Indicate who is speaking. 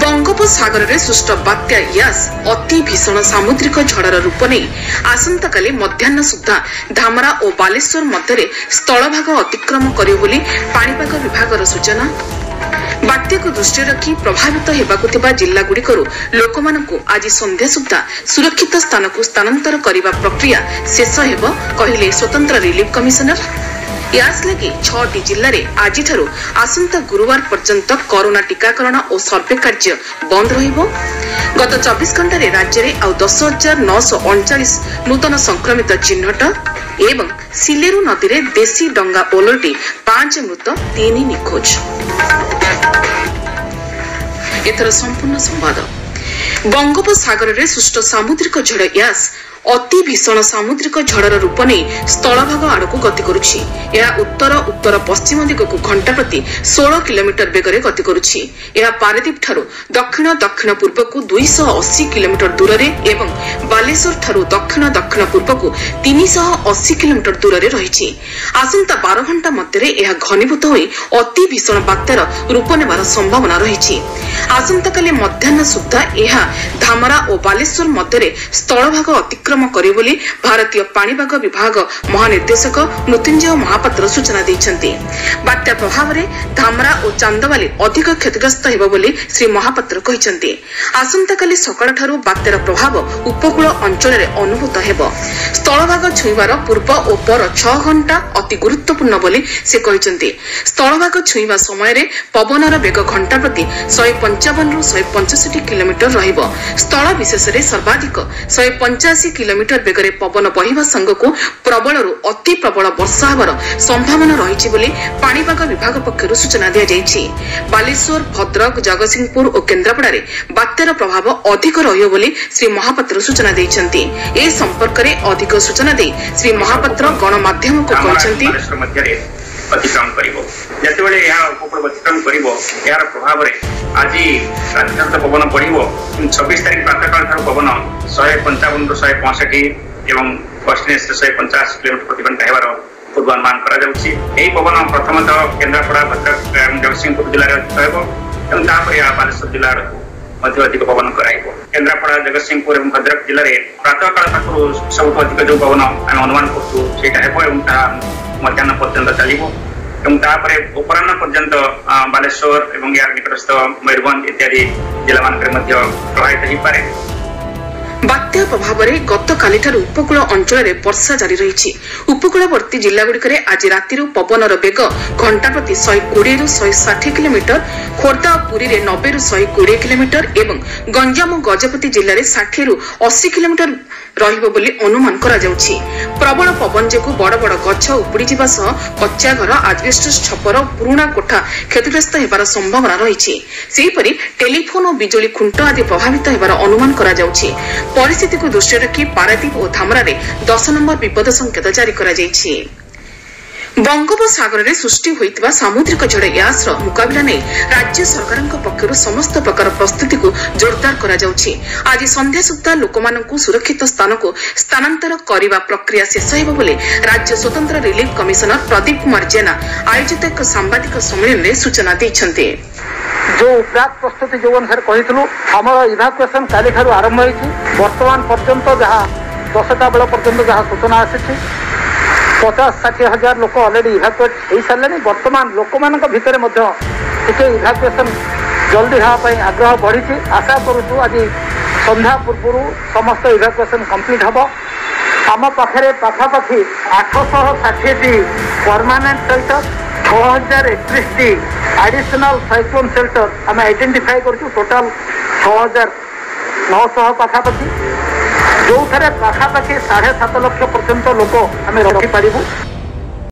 Speaker 1: ବଙ୍ଗୋପସାଗରରେ ସୃଷ୍ଟ ବାତ୍ୟା ୟାସ୍ ଅତି ଭୀଷଣ ସାମୁଦ୍ରିକ ଝଡ଼ର ରୂପ ନେଇ ଆସନ୍ତାକାଲି ମଧ୍ୟାହ୍ନ ସୁଦ୍ଧା ଧାମରା ଓ ବାଲେଶ୍ୱର ମଧ୍ୟରେ ସ୍ଥଳଭାଗ ଅତିକ୍ରମ କରିବ ବୋଲି ପାଣିପାଗ ବିଭାଗର ସୂଚନା। ବାତ୍ୟାକୁ ଦୃଷ୍ଟିରେ ରଖି ପ୍ରଭାବିତ ହେବାକୁ ଥିବା ଜିଲ୍ଲାଗୁଡ଼ିକରୁ ଲୋକମାନଙ୍କୁ ଆଜି ସନ୍ଧ୍ୟା ସୁଦ୍ଧା ସୁରକ୍ଷିତ ସ୍ଥାନକୁ ସ୍ଥାନାନ୍ତର କରିବା ପ୍ରକ୍ରିୟା ଶେଷ ହେବ କହିଲେ ସ୍ୱତନ୍ତ୍ର ରିଲିଫ୍ କମିଶନର ୟାସ୍ ଲାଗି ଛଅଟି ଜିଲ୍ଲାରେ ଆଜିଠାରୁ ଆସନ୍ତା ଗୁରୁବାର ପର୍ଯ୍ୟନ୍ତ କରୋନା ଟିକାକରଣ ଓ ସର୍ଭେ କାର୍ଯ୍ୟ ବନ୍ଦ ରହିବ। ଗତ ଚବିଶ ଘଣ୍ଟାରେ ରାଜ୍ୟରେ ଆଉ ଦଶ ହଜାର ନଅଶହ ଅଣଚାଳିଶ ନୂତନ ସଂକ୍ରମିତ ଚିହ୍ନଟ ଏବଂ ସିଲେରୁ ନଦୀରେ ଦେଶୀ ଡଙ୍ଗା ଓଲଟି ପାଞ୍ଚ ମୃତ ତିନି ନିଖୋଜ। ଏଥର ସମ୍ପୂର୍ଣ୍ଣ ସମ୍ବାଦ। ବଙ୍ଗୋପସାଗରରେ ସୃଷ୍ଟ ସାମୁଦ୍ରିକ ଝଡ଼ ୟାସ୍ ଅତି ଭୀଷଣ ସାମୁଦ୍ରିକ ଝଡ଼ର ରୂପ ନେଇ ସ୍ଥଳଭାଗ ଆଡ଼କୁ ଗତି କରୁଛି ଏହା ଉତ୍ତର ଉତ୍ତର ପଶ୍ଚିମ ଦିଗକୁ ଘଣ୍ଟା ପ୍ରତି ଷୋହଳ କିଲୋମିଟର ବେଗରେ ଗତି କରୁଛି। ଏହା ପାରାଦୀପଠାରୁ ଦକ୍ଷିଣ ଦକ୍ଷିଣ ପୂର୍ବକୁ ଦୁଇଶହ ଅଶୀ କିଲୋମିଟର ଦୂରରେ ଏବଂ ବାଲେଶ୍ୱରଠାରୁ ଦକ୍ଷିଣ ଦକ୍ଷିଣ ପୂର୍ବକୁ ତିନିଶହ ଅଶୀ କିଲୋମିଟର ଦୂରରେ ରହିଛି। ଆସନ୍ତା ବାର ଘଣ୍ଟା ମଧ୍ୟରେ ଏହା ଘନୀଭୂତ ହୋଇ ଅତି ଭୀଷଣ ବାତ୍ୟାର ରୂପ ନେବାର ସମ୍ଭାବନା ରହିଛି। ଆସନ୍ତାକାଲି ମଧ୍ୟାହ୍ନ ସୁଦ୍ଧା ଏହା ଧାମରା ଓ ବାଲେଶ୍ୱର ମଧ୍ୟରେ ସ୍ଥଳଭାଗ ଅତିକ୍ରମ କରିବ ବୋଲି ଭାରତୀୟ ପାଣିପାଗ ବିଭାଗ ମହାନିର୍ଦ୍ଦେଶକ ମୃତ୍ୟୁଞ୍ଜୟ ମହାପାତ୍ର ସୂଚନା ଦେଇଛନ୍ତି। ବାତ୍ୟା ପ୍ରଭାବରେ ଧାମରା ଓ ଚାନ୍ଦବାଲି ଅଧିକ କ୍ଷତିଗ୍ରସ୍ତ ହେବ ବୋଲି ଶ୍ରୀ ମହାପାତ୍ର କହିଛନ୍ତି। ଆସନ୍ତାକାଲି ସକାଳଠାରୁ ବାତ୍ୟାର ପ୍ରଭାବ ଉପକୂଳ ଅଞ୍ଚଳରେ ଅନୁଭୂତ ହେବ। ସ୍ଥଳଭାଗ ଛୁଇଁବାର ପୂର୍ବ ଓ ପର ଛଅ ଘଣ୍ଟା ଅତି ଗୁରୁତ୍ୱପୂର୍ଣ୍ଣ ବୋଲି ସେ କହିଛନ୍ତି। ସ୍ଥଳଭାଗ ଛୁଇଁବା ସମୟରେ ପବନର ବେଗ ଘଣ୍ଟା ପ୍ରତି ଶହେ ପଞ୍ଚାବନରୁ ଶହେ ପଞ୍ଚଷଠି କିଲୋମିଟର ରହିବ। ସ୍ଥଳ ବିଶେଷରେ ସର୍ବାଧିକ ଶହେ ପଞ୍ଚାଅଶୀ କିଲୋମିଟର ବେଗରେ ପବନ ବହିବା ସାଙ୍ଗକୁ ପ୍ରବଳରୁ ଅତି ପ୍ରବଳ ବର୍ଷା ହେବାର ସମ୍ଭାବନା ରହିଛି ବୋଲି ପାଣିପାଗ ବିଭାଗ ପକ୍ଷରୁ ସୂଚନା ଦିଆଯାଇଛି। ବାଲେଶ୍ୱର ଭଦ୍ରକ ଜଗତସିଂହପୁର ଓ କେନ୍ଦ୍ରାପଡ଼ାରେ ବାତ୍ୟାର ପ୍ରଭାବ ଅଧିକ ରହିବ ବୋଲି ଶ୍ରୀ ମହାପାତ୍ର ସୂଚନା ଦେଇଛନ୍ତି। ଏ ସମ୍ପର୍କରେ ଅଧିକ ସୂଚନା ଦେଇ ଶ୍ରୀ ମହାପାତ୍ର ଗଣମାଧ୍ୟମକୁ କହିଛନ୍ତି
Speaker 2: ଅତିକ୍ରମ କରିବ। ଯେତେବେଳେ ଏହା ଉପକୂଳ ଅତିକ୍ରମ କରିବ ଏହାର ପ୍ରଭାବରେ ଆଜି ରାତିଠାରୁ ତ ପବନ ବଢ଼ିବ କିନ୍ତୁ ଛବିଶ ତାରିଖ ପ୍ରାତଃକାଳ ଠାରୁ ପବନ ଶହେ ପଞ୍ଚାବନରୁ ଶହେ ପଞ୍ଚଷଠି ଏବଂ କଷ୍ଟିନେସରେ ଶହେ ପଞ୍ଚାଅଶୀ କିଲୋମିଟର ପ୍ରତି ଘଣ୍ଟା ହେବାର ପୂର୍ବାନୁମାନ କରାଯାଉଛି। ଏହି ପବନ ପ୍ରଥମତଃ କେନ୍ଦ୍ରାପଡ଼ା ଭଦ୍ରକ ଏବଂ ଜଗତସିଂହପୁର ଜିଲ୍ଲାରେ ଅଧିକ ହେବ ଏବଂ ତାପରେ ଏହା ବାଲେଶ୍ୱର ଜିଲ୍ଲା ଆଡ଼କୁ ମଧ୍ୟ ଅଧିକ ପବନ କରାଇବ। କେନ୍ଦ୍ରାପଡ଼ା ଜଗତସିଂହପୁର ଏବଂ ଭଦ୍ରକ ଜିଲ୍ଲାରେ ପ୍ରାତଃକାଳ ପାଖରୁ ସବୁଠୁ ଅଧିକ ଯେଉଁ ପବନ ଆମେ ଅନୁମାନ କରୁଛୁ ସେଇଟା ହେବ ଏବଂ ତାହା ମଧ୍ୟାହ୍ନ ପର୍ଯ୍ୟନ୍ତ ଚାଲିବ। ଏବଂ ତାପରେ ଅପରାହ୍ନ ପର୍ଯ୍ୟନ୍ତ ବାଲେଶ୍ୱର ଏବଂ ଏହାର ନିକଟସ୍ଥ ମୟୂରଭଞ୍ଜ ଇତ୍ୟାଦି ଜିଲ୍ଲାମାନଙ୍କରେ ମଧ୍ୟ ପ୍ରଭାବିତ ହୋଇପାରେ।
Speaker 1: ବାତ୍ୟା ପ୍ରଭାବରେ ଗତକାଲିଠାରୁ ଉପକୂଳ ଅଞ୍ଚଳରେ ବର୍ଷା ଜାରି ରହିଛି। ଉପକୂଳବର୍ତ୍ତୀ ଜିଲ୍ଲାଗୁଡ଼ିକରେ ଆଜି ରାତିରୁ ପବନର ବେଗ ଘଣ୍ଟା ପ୍ରତି ଶହେ କୋଡ଼ିଏରୁ ଶହେ ଷାଠିଏ କିଲୋମିଟର ଖୋର୍ଦ୍ଧା ଓ ପୁରୀରେ ନବେରୁ ଶହେ କୋଡ଼ିଏ କିଲୋମିଟର ଏବଂ ଗଞ୍ଜାମ ଓ ଗଜପତି ଜିଲ୍ଲାରେ ଷାଠିଏରୁ ଅଶୀ କିଲୋମିଟର ରହିବ ବୋଲି ଅନୁମାନ କରାଯାଉଛି। ପ୍ରବଳ ପବନ ଯୋଗୁଁ ବଡ଼ ବଡ଼ ଗଛ ଉପୁଡ଼ିଯିବା ସହ କଚ୍ଚା ଘର ଆଜବେଷ୍ଟସ୍ ଛପର ପୁରୁଣା କୋଠା କ୍ଷତିଗ୍ରସ୍ତ ହେବାର ସମ୍ଭାବନା ରହିଛି। ସେହିପରି ଟେଲିଫୋନ ଓ ବିଜୁଳି ଖୁଣ୍ଟ ଆଦି ପ୍ରଭାବିତ ହେବାର ଅନୁମାନ କରାଯାଉଛି। ପରିସ୍ଥିତିକୁ ଦୃଷ୍ଟିରେ ରଖି ପାରାଦୀପ ଓ ଧାମରାରେ ଦଶ ନମ୍ବର ବିପଦ ସଂକେତ ଜାରି କରାଯାଇଛି। ବଙ୍ଗୋପସାଗରରେ ସୃଷ୍ଟି ହୋଇଥିବା ସାମୁଦ୍ରିକ ଝଡ଼ ୟାସ୍ର ମୁକାବିଲା ନେଇ ରାଜ୍ୟ ସରକାରଙ୍କ ପକ୍ଷରୁ ସମସ୍ତ ପ୍ରକାର ପ୍ରସ୍ତୁତିକୁ ଜୋରଦାର କରାଯାଉଛି। ଆଜି ସନ୍ଧ୍ୟା ସୁଦ୍ଧା ଲୋକମାନଙ୍କୁ ସୁରକ୍ଷିତ ସ୍ଥାନକୁ ସ୍ଥାନାନ୍ତର କରିବା ପ୍ରକ୍ରିୟା ଶେଷ ହେବ ବୋଲି ରାଜ୍ୟ ସ୍ୱତନ୍ତ୍ର ରିଲିଫ୍ କମିଶନର ପ୍ରଦୀପ କୁମାର ଜେନା ଆୟୋଜିତ ଏକ ସାମ୍ବାଦିକ ସମ୍ମିଳନୀରେ ସୂଚନା ଦେଇଛନ୍ତି।
Speaker 3: ଯେଉଁ ପ୍ରାକ୍ ପ୍ରସ୍ତୁତି ଯେଉଁ ଅନୁସାରେ କହିଥିଲୁ ଆମର ଇଭାକୁଏସନ୍ କାଲିଠାରୁ ଆରମ୍ଭ ହୋଇଛି। ବର୍ତ୍ତମାନ ପର୍ଯ୍ୟନ୍ତ ଯାହା ଦଶଟା ବେଳ ପର୍ଯ୍ୟନ୍ତ ଯାହା ସୂଚନା ଆସିଛି ପଚାଶ ଷାଠିଏ ହଜାର ଲୋକ ଅଲରେଡ଼ି ଇଭାକୁଏଟ୍ ହେଇସାରିଲେଣି ବର୍ତ୍ତମାନ ଲୋକମାନଙ୍କ ଭିତରେ ମଧ୍ୟ ଟିକେ ଇଭାକୁଏସନ୍ ଜଲ୍ଦି ହେବା ପାଇଁ ଆଗ୍ରହ ବଢ଼ିଛି। ଆଶା କରୁଛୁ ଆଜି ସନ୍ଧ୍ୟା ପୂର୍ବରୁ ସମସ୍ତ ଇଭାକୁଏସନ୍ କମ୍ପ୍ଲିଟ୍ ହେବ। ଆମ ପାଖରେ ପାଖାପାଖି ଆଠଶହ ଷାଠିଏଟି ପରମାନେଣ୍ଟ ସେଲ୍ଟର ଛଅ ହଜାର ଏକତିରିଶଟି ଆଡିସନାଲ ସାଇକ୍ଲୋନ୍ ସେଲ୍ଟର ଆମେ ଆଇଡେଣ୍ଟିଫାଏ କରୁଛୁ। ଟୋଟାଲ ଛଅ ହଜାର ନଅଶହ ପାଖାପାଖି। ଯେଉଁଠାରେ ପାଖାପାଖି ସାଢ଼େ ସାତ ଲକ୍ଷ ପର୍ଯ୍ୟନ୍ତ ଲୋକ ଆମେ ରଖିପାରିବୁ